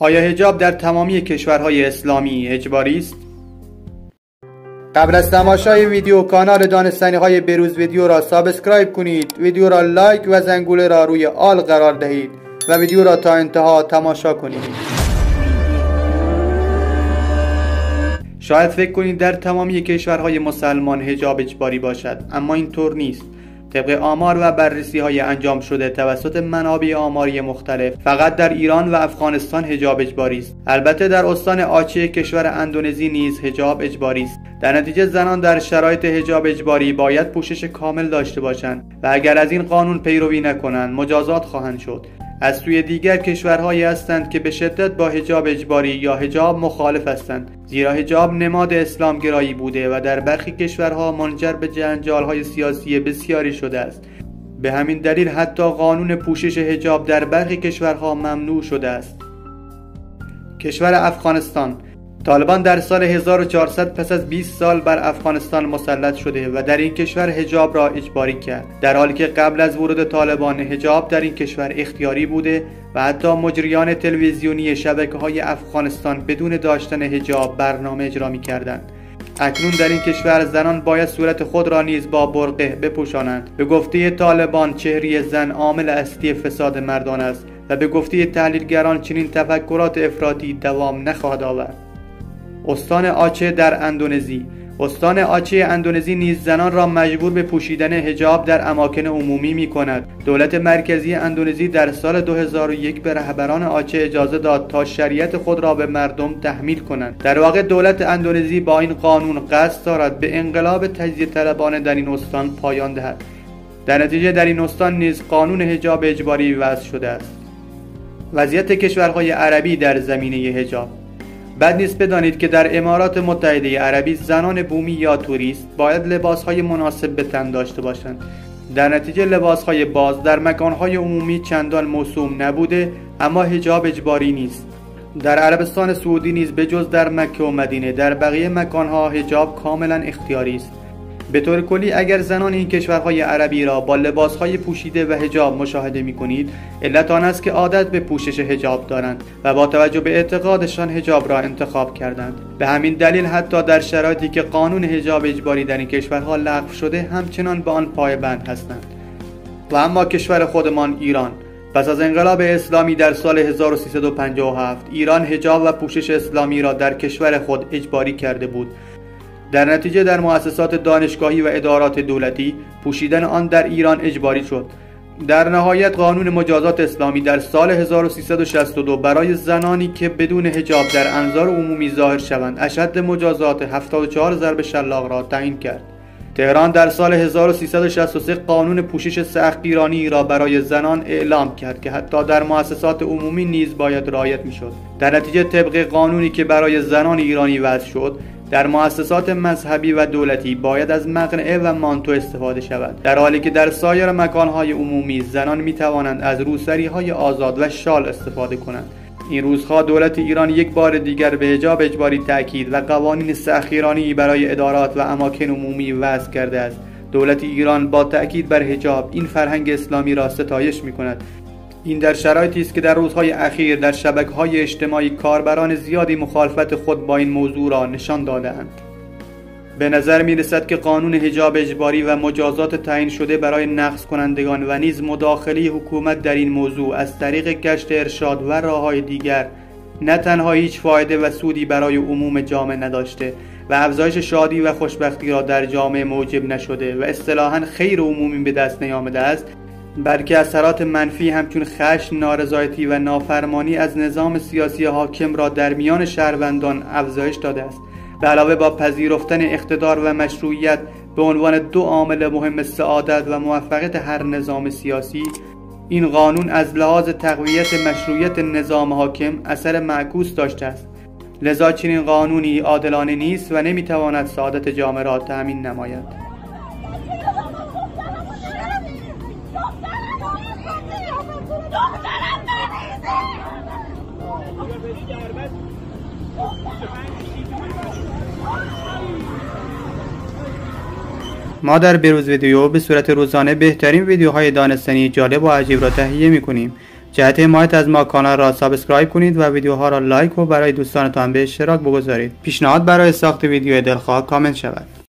آیا حجاب در تمامی کشورهای اسلامی اجباری است؟ قبل از تماشای ویدیو کانال دانستنی های بروز ویدیو را subscribe کنید. ویدیو را like و زنگوله را روی all قرار دهید و ویدیو را تا انتها تماشا کنید. شاید فکر کنید در تمامی کشورهای مسلمان حجاب اجباری باشد اما اینطور نیست. طبق آمار و بررسی های انجام شده توسط منابع آماری مختلف فقط در ایران و افغانستان حجاب اجباری است. البته در استان آچه کشور اندونزی نیز حجاب اجباری است. در نتیجه زنان در شرایط حجاب اجباری باید پوشش کامل داشته باشند و اگر از این قانون پیروی نکنند مجازات خواهند شد. از سوی دیگر کشورهایی هستند که به شدت با هجاب اجباری یا هجاب مخالف هستند. زیرا هجاب نماد اسلام گرایی بوده و در برخی کشورها منجر به های سیاسی بسیاری شده است. به همین دلیل حتی قانون پوشش هجاب در برخی کشورها ممنوع شده است. کشور افغانستان طالبان در سال 1400 پس از 20 سال بر افغانستان مسلط شده و در این کشور هجاب را اجباری کرد. در حالی که قبل از ورود طالبان هجاب در این کشور اختیاری بوده و حتی مجریان تلویزیونی شبکه های افغانستان بدون داشتن هجاب برنامه اجرا می کردند اکنون در این کشور زنان باید صورت خود را نیز با برقه بپوشانند. به گفته طالبان چهری زن عامل اصلی فساد مردان است و به گفته تحلیلگران چنین تفکرات افراطی دوام نخواهد آورد. استان آچه در اندونزی استان آچه اندونزی نیز زنان را مجبور به پوشیدن هجاب در اماکن عمومی می کند. دولت مرکزی اندونزی در سال 2001 به رهبران آچه اجازه داد تا شریعت خود را به مردم تحمیل کنند. در واقع دولت اندونزی با این قانون قصد دارد به انقلاب تجزیه طلبانه در این استان پایان دهد. در نتیجه در این استان نیز قانون هجاب اجباری وضع شده است. وضعیت کشورهای عربی در زمینه هجاب بد نیست بدانید که در امارات متحده عربی زنان بومی یا توریست باید لباسهای مناسب به تن داشته باشند. در نتیجه لباسهای باز در مکانهای عمومی چندان موسوم نبوده اما هجاب اجباری نیست. در عربستان سعودی نیز به جز در مکه و مدینه در بقیه مکانها هجاب کاملا اختیاری است. به طور کلی اگر زنان این کشورهای عربی را با لباسهای پوشیده و هجاب مشاهده می کنید علت آن است که عادت به پوشش هجاب دارند و با توجه به اعتقادشان هجاب را انتخاب کردند. به همین دلیل حتی در شرایطی که قانون هجاب اجباری در این کشورها لغو شده همچنان به آن پایبند هستند. و اما کشور خودمان ایران. پس از انقلاب اسلامی در سال 1357 ایران هجاب و پوشش اسلامی را در کشور خود اجباری کرده بود. در نتیجه در مؤسسات دانشگاهی و ادارات دولتی پوشیدن آن در ایران اجباری شد. در نهایت قانون مجازات اسلامی در سال 1362 برای زنانی که بدون حجاب در انظار عمومی ظاهر شوند اشد مجازات 74 ضرب شلاق را تعیین کرد. تهران در سال 1363 قانون پوشش سختگیرانی را برای زنان اعلام کرد که حتی در مؤسسات عمومی نیز باید رعایت می‌شد. در نتیجه طبق قانونی که برای زنان ایرانی وضع شد در مؤسسات مذهبی و دولتی باید از مقنعه و مانتو استفاده شود. در حالی که در سایر مکانهای عمومی زنان می توانند از روسری های آزاد و شال استفاده کنند. این روزها دولت ایران یک بار دیگر به حجاب اجباری تاکید و قوانین سخیرانی برای ادارات و اماکن عمومی وضع کرده است. دولت ایران با تأکید بر حجاب این فرهنگ اسلامی را ستایش می کند این در شرایطی است که در روزهای اخیر در شبکه های اجتماعی کاربران زیادی مخالفت خود با این موضوع را نشان دادهاند. به نظر می رسد که قانون حجاب اجباری و مجازات تعیین شده برای نقص کنندگان و نیز مداخله حکومت در این موضوع از طریق گشت ارشاد و راه های دیگر نه تنها هیچ فایده و سودی برای عموم جامعه نداشته و افزایش شادی و خوشبختی را در جامعه موجب نشده و اصطلاحا خیر عمومی به دست نیامده است بلکه اثرات منفی همچون خشم نارضایتی و نافرمانی از نظام سیاسی حاکم را در میان شهروندان افزایش داده است. به علاوه با پذیرفتن اقتدار و مشروعیت به عنوان دو عامل مهم سعادت و موفقیت هر نظام سیاسی این قانون از لحاظ تقویت مشروعیت نظام حاکم اثر معکوس داشته است. لذا چنین قانونی عادلانه نیست و نمی‌تواند سعادت جامعه را تأمین نماید. ما در بروز ویدیو به صورت روزانه بهترین ویدیوهای دانستنی جالب و عجیب را تهیه می کنیم جهت حمایت از ما کانال را subscribe کنید و ویدیوها را like و برای دوستانتان به اشتراک بگذارید. پیشنهاد برای ساخت ویدیو دلخواه کامنت شود.